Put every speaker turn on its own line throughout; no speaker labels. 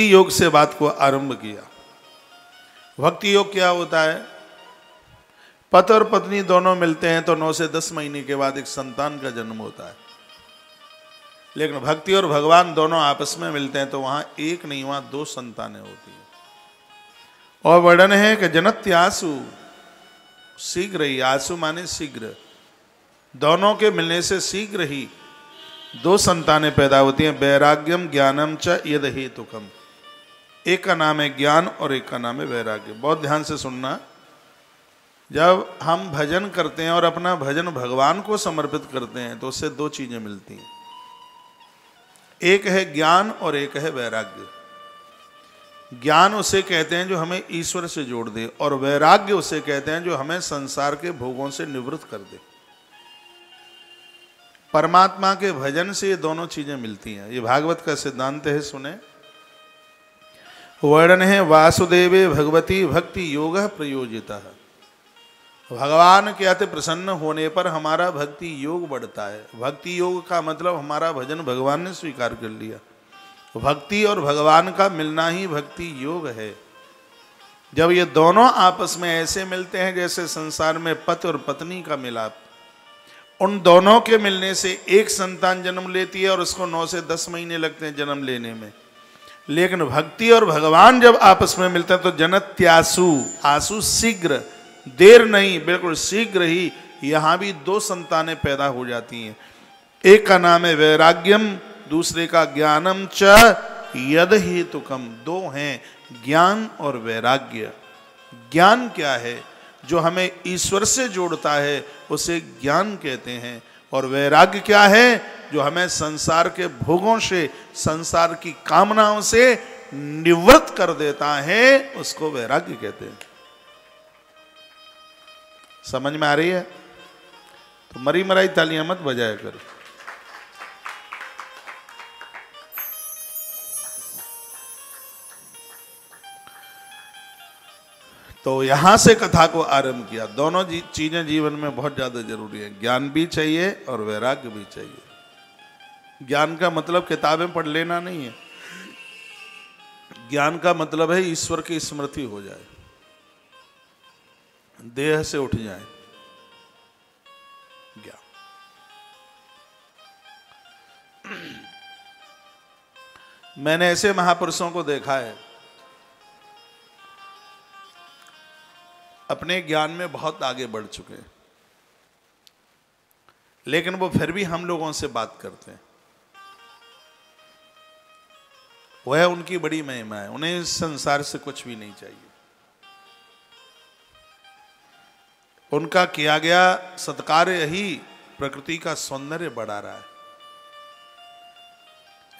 भक्ति योग से बात को आरंभ किया। भक्ति योग क्या होता है? पति और पत्नी दोनों मिलते हैं तो नौ से दस महीने के बाद एक संतान का जन्म होता है। लेकिन भक्ति और भगवान दोनों आपस में मिलते हैं तो वहाँ एक नहीं, वहाँ दो संतानें होती हैं। और वर्णन है कि जनत्यासु, शीघ्र ही, आँसू माने शीघ्र। दोनों के मिलने से शीघ्र ही दो संतानें पैदा होती हैं, वैराग्यम ज्ञानम च यद हेतुकम एक का नाम है ज्ञान और एक का नाम है वैराग्य। बहुत ध्यान से सुनना। जब हम भजन करते हैं और अपना भजन भगवान को समर्पित करते हैं तो उससे दो चीज़ें मिलती हैं। एक है ज्ञान और एक है वैराग्य। ज्ञान उसे कहते हैं जो हमें ईश्वर से जोड़ दे और वैराग्य उसे कहते हैं जो हमें संसार के भोगों से निवृत्त कर दे। परमात्मा के भजन से ये दोनों चीज़ें मिलती हैं। ये भागवत का सिद्धांत है, सुने। वर्णन है वासुदेवे भगवती भक्ति योग प्रयोजिता। भगवान के अति प्रसन्न होने पर हमारा भक्ति योग बढ़ता है। भक्ति योग का मतलब हमारा भजन भगवान ने स्वीकार कर लिया। भक्ति और भगवान का मिलना ही भक्ति योग है। जब ये दोनों आपस में ऐसे मिलते हैं जैसे संसार में पति और पत्नी का मिलाप, उन दोनों के मिलने से एक संतान जन्म लेती है और उसको नौ से दस महीने लगते हैं जन्म लेने में। लेकिन भक्ति और भगवान जब आपस में मिलते हैं तो जनत्यासु आँसू शीघ्र, देर नहीं, बिल्कुल शीघ्र ही यहाँ भी दो संतानें पैदा हो जाती हैं। एक का नाम है वैराग्यम, दूसरे का ज्ञानम च यद हेतुकम दो हैं, ज्ञान और वैराग्य। ज्ञान क्या है? जो हमें ईश्वर से जोड़ता है, उसे ज्ञान कहते हैं। और वैराग्य क्या है? जो हमें संसार के भोगों से, संसार की कामनाओं से निवृत्त कर देता है, उसको वैराग्य कहते हैं। समझ में आ रही है? तो मरी मराई तालियाँ मत बजाया करो। तो यहाँ से कथा को आरंभ किया। दोनों जी, चीज़ें जीवन में बहुत ज़्यादा ज़रूरी है। ज्ञान भी चाहिए और वैराग्य भी चाहिए। ज्ञान का मतलब किताबें पढ़ लेना नहीं है। ज्ञान का मतलब है ईश्वर की स्मृति हो जाए। देह से उठ जाए। ज्ञान। मैंने ऐसे महापुरुषों को देखा है। अपने ज्ञान में बहुत आगे बढ़ चुके हैं। लेकिन वो फिर भी हम लोगों से बात करते हैं। वह उनकी बड़ी महिमा है, उन्हें इस संसार से कुछ भी नहीं चाहिए। उनका किया गया सत्कार्य ही प्रकृति का सौंदर्य बढ़ा रहा है।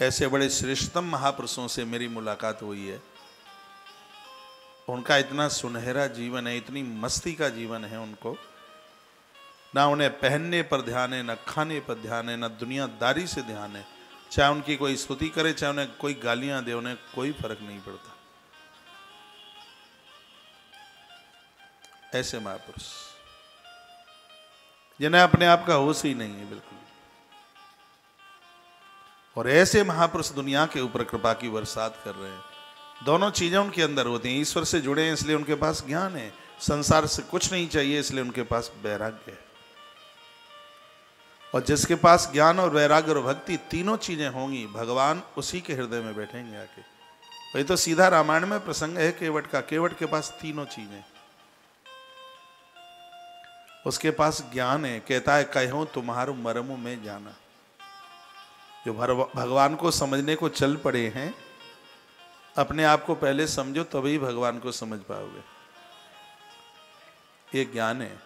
ऐसे बड़े श्रेष्ठतम महापुरुषों से मेरी मुलाकात हुई है। उनका इतना सुनहरा जीवन है, इतनी मस्ती का जीवन है उनको। ना उन्हें पहनने पर ध्यान है, ना खाने पर ध्यान है, ना दुनियादारी से ध्यान है। चाहे उनकी कोई स्तुति करे, चाहे उन्हें कोई गालियाँ दे, उन्हें कोई फ़र्क नहीं पड़ता। ऐसे महापुरुष। जिन्हें अपने आप का होश ही नहीं है, बिल्कुल। और ऐसे महापुरुष दुनिया के ऊपर कृपा की बरसात कर रहे हैं। दोनों चीज़ें उनके अंदर होती हैं। ईश्वर से जुड़े हैं, इसलिए उनके पास ज्ञान है। संसार से कुछ नहीं चाहिए, इसलिए उनके पास वैराग्य है। और जिसके पास ज्ञान और वैराग्य और भक्ति तीनों चीज़ें होंगी, भगवान उसी के हृदय में बैठेंगे आके। वही तो सीधा रामायण में प्रसंग है, केवट का। केवट के पास तीनों चीज़ें। उसके पास ज्ञान है, कहता है, कहो तुम्हारो मरमु में जाना। जो भगवान को समझने को चल पड़े हैं अपने आप को पहले समझो, तभी भगवान को समझ पाओगे। ये ज्ञान है।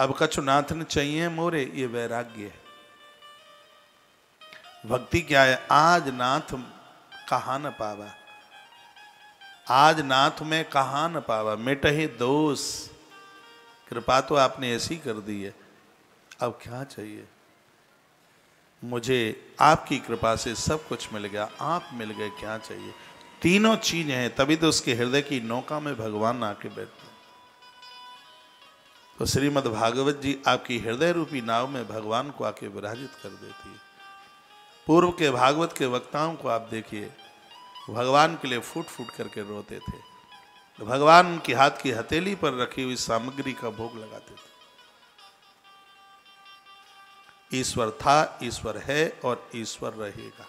अब कछुनाथ न चाहिए मोरे, ये वैराग्य है। भक्ति क्या है? आज नाथ कहा न पावा। आज नाथ में कहा न पावा। मिटहे दोष। कृपा तो आपने ऐसी कर दी है। अब क्या चाहिए? मुझे आपकी कृपा से सब कुछ मिल गया, आप मिल गए, क्या चाहिए? तीनों चीज़ें हैं, तभी तो उसके हृदय की नौका में भगवान आके बैठते तो श्रीमद भागवत जी आपकी हृदय रूपी नाव में भगवान को आके विराजित कर देती है। पूर्व के भागवत के वक्ताओं को आप देखिए, भगवान के लिए फूट फूट करके रोते थे। भगवान की हाथ की हथेली पर रखी हुई सामग्री का भोग लगाते थे। ईश्वर था ईश्वर है और ईश्वर रहेगा।